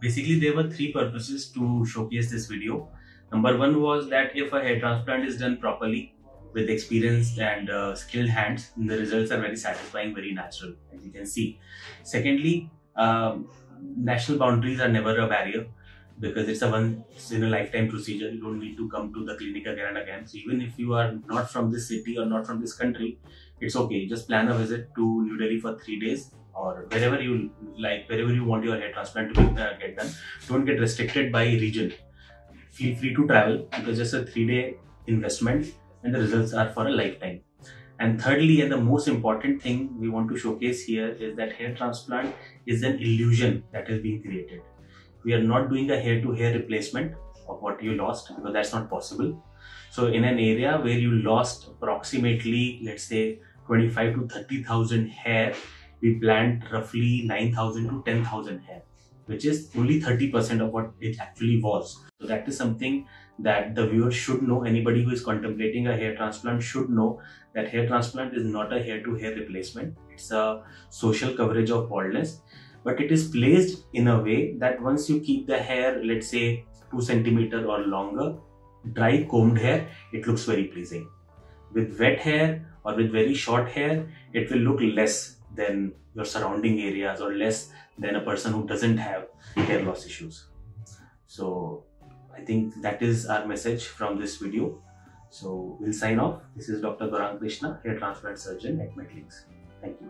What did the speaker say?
basically there were three purposes to showcase this video. Number one was that if a hair transplant is done properly with experienced and uh, skilled hands, the results are very satisfying, very natural, as you can see. Secondly, um, national boundaries are never a barrier because it's a once in a lifetime procedure. You don't need to come to the clinic again and again. So even if you are not from this city or not from this country, it's okay. Just plan a visit to New Delhi for three days or wherever you like, wherever you want your hair transplant to uh, get done. Don't get restricted by region. Feel free to travel because it's a three-day investment and the results are for a lifetime. And thirdly, and the most important thing we want to showcase here is that hair transplant is an illusion that is being created. We are not doing a hair to hair replacement of what you lost because that's not possible. So, in an area where you lost approximately, let's say, 25 to 30,000 hair, we plant roughly 9,000 to 10,000 hair, which is only 30% of what it actually was. So, that is something that the viewer should know. Anybody who is contemplating a hair transplant should know that hair transplant is not a hair to hair replacement, it's a social coverage of baldness. But it is placed in a way that once you keep the hair, let's say 2 centimeter or longer, dry combed hair, it looks very pleasing. With wet hair or with very short hair, it will look less than your surrounding areas or less than a person who doesn't have hair loss issues. So I think that is our message from this video. So we'll sign off. This is Dr. Gaurang Krishna, hair transplant surgeon at Medlinks. Thank you.